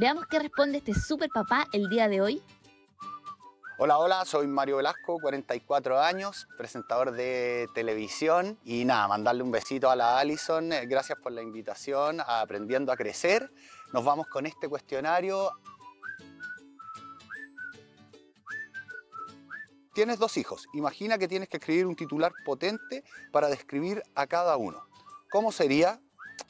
Veamos qué responde este super papá el día de hoy. Hola, hola, soy Mario Velasco, 44 años, presentador de televisión y nada, mandarle un besito a la Alison, eh, gracias por la invitación a Aprendiendo a Crecer. Nos vamos con este cuestionario. Tienes dos hijos, imagina que tienes que escribir un titular potente para describir a cada uno. ¿Cómo sería?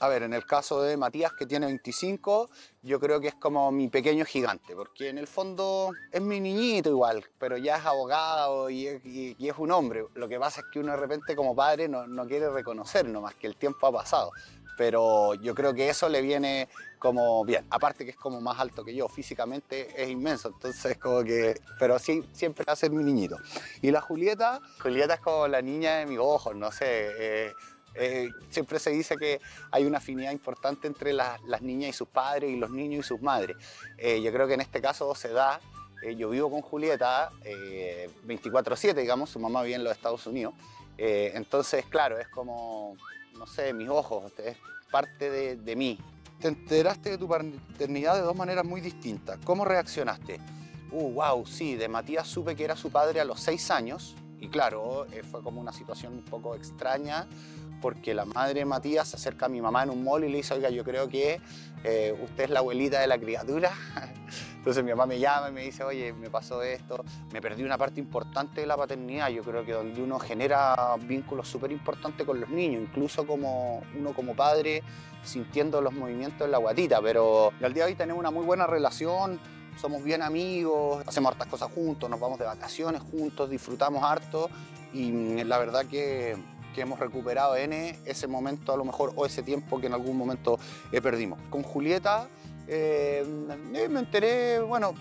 A ver, en el caso de Matías, que tiene 25, yo creo que es como mi pequeño gigante, porque en el fondo es mi niñito igual, pero ya es abogado y es, un hombre. Lo que pasa es que uno de repente como padre no, no quiere reconocer nomás que el tiempo ha pasado pero yo creo que eso le viene como bien. Aparte que es como más alto que yo, físicamente es inmenso, entonces como que, pero sí, siempre va a ser mi niñito. Y la Julieta, Julieta es como la niña de mis ojos, no sé, eh, eh, siempre se dice que hay una afinidad importante entre las niñas y sus padres y los niños y sus madres. Eh, yo creo que en este caso se da. Eh, yo vivo con Julieta 24/7, digamos, su mamá vive en los Estados Unidos. entonces, claro, es como, no sé, mis ojos, es parte de, de mí. Te enteraste de tu paternidad de dos maneras muy distintas. ¿Cómo reaccionaste? Uh, wow, sí, de Matías supe que era su padre a los seis años, y claro, fue como una situación un poco extraña porque la madre Matías se acerca a mi mamá en un mall y le dice, oiga, yo creo que eh, usted es la abuelita de la criatura. Entonces mi mamá me llama y me dice, oye, me pasó esto, me perdí una parte importante de la paternidad, yo creo que donde uno genera vínculos súper importantes con los niños, incluso como uno como padre sintiendo los movimientos en la guatita, pero al día de hoy tenemos una muy buena relación, somos bien amigos, hacemos hartas cosas juntos, nos vamos de vacaciones juntos, disfrutamos harto y la verdad que que hemos recuperado en ese momento a lo mejor o ese tiempo que en algún momento eh, perdimos. Con Julieta eh, me enteré, bueno,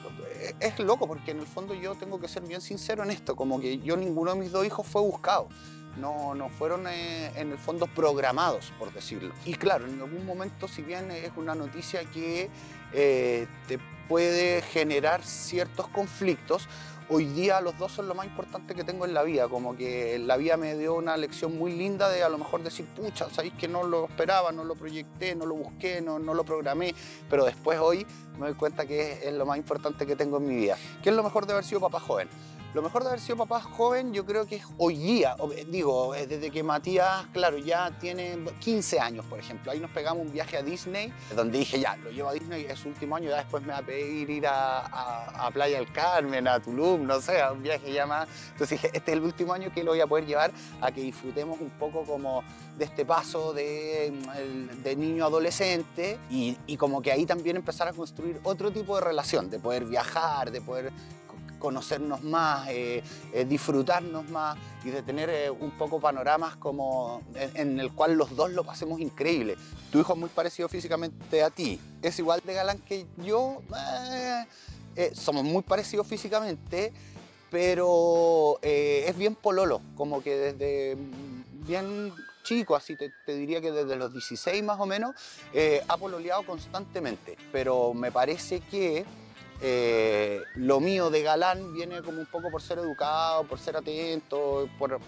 es loco porque en el fondo yo tengo que ser bien sincero en esto, como que yo ninguno de mis dos hijos fue buscado. No, no fueron eh, en el fondo programados, por decirlo. Y claro, en algún momento, si bien es una noticia que te puede generar ciertos conflictos, hoy día los dos son lo más importante que tengo en la vida, como que la vida me dio una lección muy linda de a lo mejor decir, pucha, sabéis que no lo esperaba, no lo proyecté, no lo busqué, no, no lo programé, pero después hoy me doy cuenta que es, lo más importante que tengo en mi vida. ¿Qué es lo mejor de haber sido papá joven? Lo mejor de haber sido papá joven yo creo que es hoy día, digo, desde que Matías, claro, ya tiene 15 años, por ejemplo. Ahí nos pegamos un viaje a Disney, donde dije, ya, lo llevo a Disney, es último año, ya después me va a pedir ir a, Playa del Carmen, a Tulum, no sé, a un viaje ya más. Entonces dije, este es el último año que lo voy a poder llevar a que disfrutemos un poco como de este paso de, niño adolescente y como que ahí también empezar a construir otro tipo de relación, de poder viajar, de poder conocernos más, eh, eh, disfrutarnos más y de tener eh, un poco panoramas como en, el cual los dos lo pasemos increíble. Tu hijo es muy parecido físicamente a ti, es igual de galán que yo, somos muy parecidos físicamente, pero es bien pololo, como que desde bien chico, así te, diría que desde los 16 más o menos, ha pololeado constantemente, pero me parece que eh, lo mío de galán viene como un poco por ser educado, por ser atento, por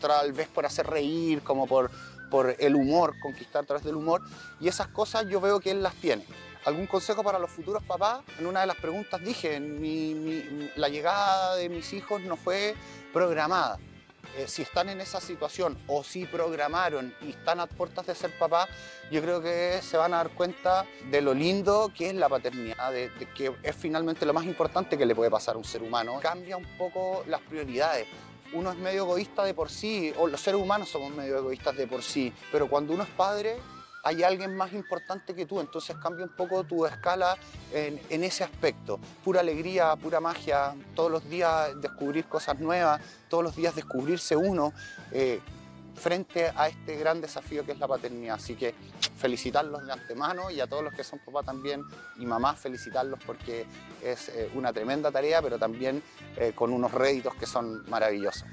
tal vez por hacer reír, como por, por el humor, conquistar a través del humor. Y esas cosas yo veo que él las tiene. ¿Algún consejo para los futuros papás? En una de las preguntas dije, la llegada de mis hijos no fue programada. Eh, si están en esa situación o si programaron y están a puertas de ser papá, yo creo que se van a dar cuenta de lo lindo que es la paternidad, de, que es finalmente lo más importante que le puede pasar a un ser humano. Cambia un poco las prioridades uno es medio egoísta de por sí, o los seres humanos somos medio egoístas de por sí, pero cuando uno es padre hay alguien más importante que tú, entonces cambia un poco tu escala en, ese aspecto. Pura alegría, pura magia, todos los días descubrir cosas nuevas, todos los días descubrirse uno eh, frente a este gran desafío que es la paternidad. Así que felicitarlos de antemano y a todos los que son papás también y mamás felicitarlos porque es eh, una tremenda tarea, pero también eh, con unos réditos que son maravillosos.